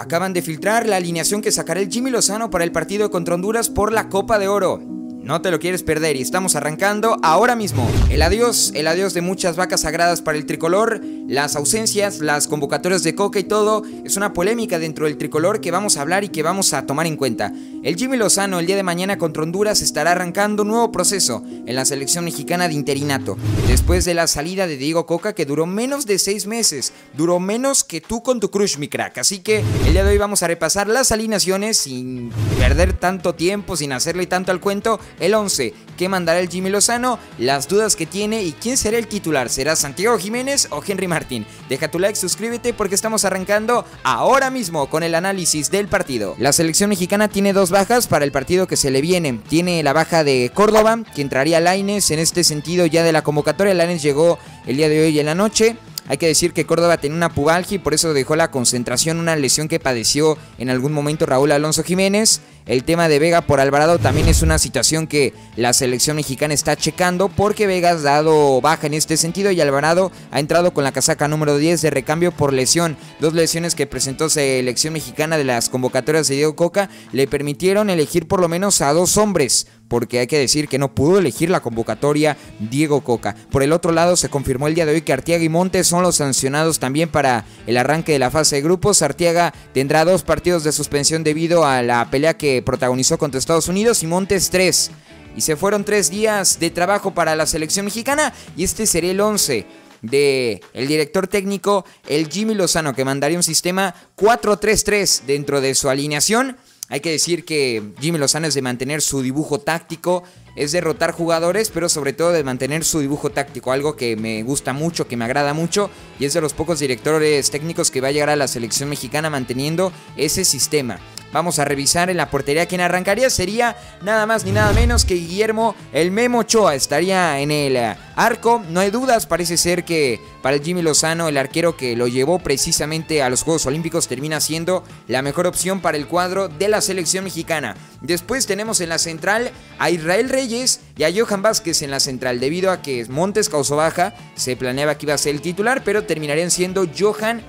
Acaban de filtrar la alineación que sacará el Jimmy Lozano para el partido contra Honduras por la Copa de Oro. No te lo quieres perder y estamos arrancando ahora mismo. El adiós, el adiós de muchas vacas sagradas para el tricolor, las ausencias, las convocatorias de Coca y todo, es una polémica dentro del tricolor que vamos a hablar y que vamos a tomar en cuenta. El Jimmy Lozano el día de mañana contra Honduras estará arrancando un nuevo proceso en la selección mexicana de interinato. Después de la salida de Diego Coca que duró menos de seis meses, duró menos que tú con tu crush mi crack. Así que el día de hoy vamos a repasar las alineaciones sin perder tanto tiempo, sin hacerle tanto al cuento el 11 que mandará el Jimmy Lozano, las dudas que tiene y quién será el titular. ¿Será Santiago Jiménez o Henry Martín? Deja tu like, suscríbete porque estamos arrancando ahora mismo con el análisis del partido. La selección mexicana tiene dos bajas para el partido que se le viene. Tiene la baja de Córdoba, que entraría Laines en este sentido ya de la convocatoria. Laines llegó el día de hoy en la noche. Hay que decir que Córdoba tenía una pubalgia y por eso dejó la concentración, una lesión que padeció en algún momento Raúl Alonso Jiménez. El tema de Vega por Alvarado también es una situación que la selección mexicana está checando porque Vega ha dado baja en este sentido y Alvarado ha entrado con la casaca número 10 de recambio por lesión. Dos lesiones que presentó selección mexicana de las convocatorias de Diego Coca le permitieron elegir por lo menos a dos hombres porque hay que decir que no pudo elegir la convocatoria Diego Coca. Por el otro lado, se confirmó el día de hoy que Artiaga y Montes son los sancionados también para el arranque de la fase de grupos. Artiaga tendrá dos partidos de suspensión debido a la pelea que protagonizó contra Estados Unidos y Montes tres. Y se fueron tres días de trabajo para la selección mexicana y este sería el 11 de el director técnico, el Jimmy Lozano, que mandaría un sistema 4-3-3 dentro de su alineación. Hay que decir que Jimmy Lozano es de mantener su dibujo táctico, es derrotar jugadores, pero sobre todo de mantener su dibujo táctico, algo que me gusta mucho, que me agrada mucho, y es de los pocos directores técnicos que va a llegar a la selección mexicana manteniendo ese sistema. Vamos a revisar en la portería quien arrancaría sería nada más ni nada menos que Guillermo el Memo Ochoa. Estaría en el eh, arco, no hay dudas, parece ser que para Jimmy Lozano el arquero que lo llevó precisamente a los Juegos Olímpicos termina siendo la mejor opción para el cuadro de la selección mexicana. Después tenemos en la central a Israel Reyes y a Johan Vázquez en la central debido a que Montes causó baja, se planeaba que iba a ser el titular, pero terminarían siendo Johan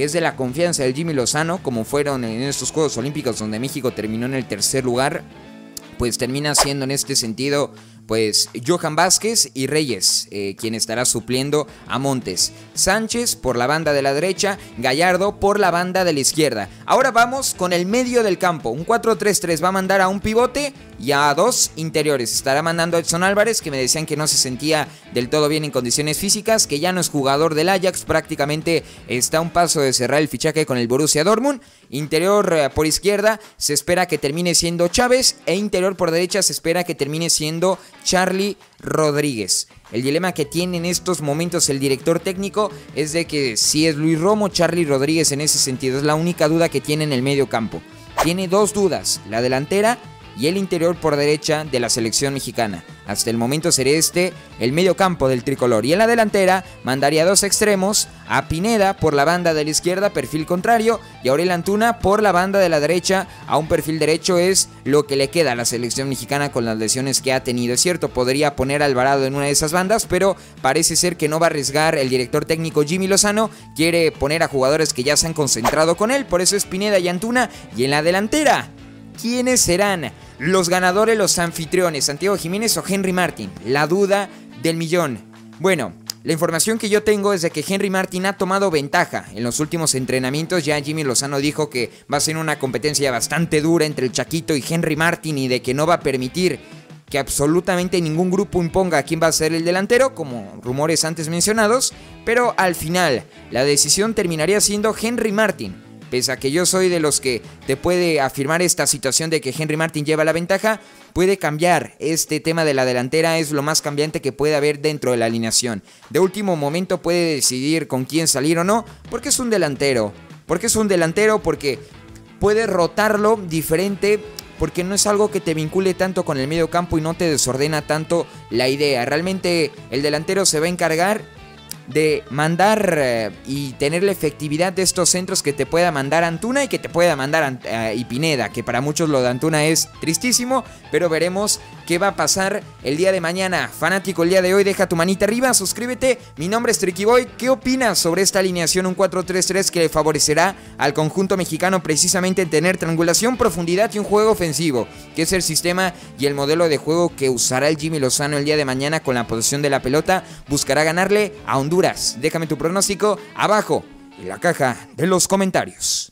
que es de la confianza del Jimmy Lozano, como fueron en estos Juegos Olímpicos donde México terminó en el tercer lugar, pues termina siendo en este sentido pues Johan Vázquez y Reyes, eh, quien estará supliendo a Montes. Sánchez por la banda de la derecha, Gallardo por la banda de la izquierda. Ahora vamos con el medio del campo. Un 4-3-3 va a mandar a un pivote y a dos interiores. Estará mandando Edson Álvarez, que me decían que no se sentía del todo bien en condiciones físicas, que ya no es jugador del Ajax, prácticamente está a un paso de cerrar el fichaje con el Borussia Dortmund. Interior eh, por izquierda se espera que termine siendo Chávez e interior por derecha se espera que termine siendo Charlie Rodríguez. El dilema que tiene en estos momentos el director técnico es de que si es Luis Romo, Charlie Rodríguez en ese sentido. Es la única duda que tiene en el medio campo. Tiene dos dudas, la delantera y el interior por derecha de la selección mexicana. Hasta el momento sería este el medio campo del tricolor. Y en la delantera mandaría dos extremos, a Pineda por la banda de la izquierda, perfil contrario, y a Aurel Antuna por la banda de la derecha, a un perfil derecho es lo que le queda a la selección mexicana con las lesiones que ha tenido. Es cierto, podría poner a Alvarado en una de esas bandas, pero parece ser que no va a arriesgar el director técnico Jimmy Lozano, quiere poner a jugadores que ya se han concentrado con él, por eso es Pineda y Antuna, y en la delantera ¿Quiénes serán los ganadores, los anfitriones, Santiago Jiménez o Henry Martin? La duda del millón. Bueno, la información que yo tengo es de que Henry Martin ha tomado ventaja. En los últimos entrenamientos ya Jimmy Lozano dijo que va a ser una competencia bastante dura entre el Chaquito y Henry Martin y de que no va a permitir que absolutamente ningún grupo imponga quién va a ser el delantero, como rumores antes mencionados, pero al final la decisión terminaría siendo Henry Martin. Pese a que yo soy de los que te puede afirmar esta situación de que Henry Martin lleva la ventaja, puede cambiar. Este tema de la delantera es lo más cambiante que puede haber dentro de la alineación. De último momento puede decidir con quién salir o no, porque es un delantero. Porque es un delantero, porque puede rotarlo diferente porque no es algo que te vincule tanto con el medio campo y no te desordena tanto la idea. Realmente el delantero se va a encargar de mandar eh, y tener la efectividad de estos centros que te pueda mandar Antuna y que te pueda mandar uh, y Pineda, que para muchos lo de Antuna es tristísimo, pero veremos qué va a pasar el día de mañana. Fanático, el día de hoy, deja tu manita arriba, suscríbete. Mi nombre es Tricky Boy. ¿Qué opinas sobre esta alineación un 4-3-3 que favorecerá al conjunto mexicano precisamente en tener triangulación, profundidad y un juego ofensivo? Que es el sistema y el modelo de juego que usará el Jimmy Lozano el día de mañana con la posesión de la pelota. Buscará ganarle a Honduras. Déjame tu pronóstico abajo en la caja de los comentarios.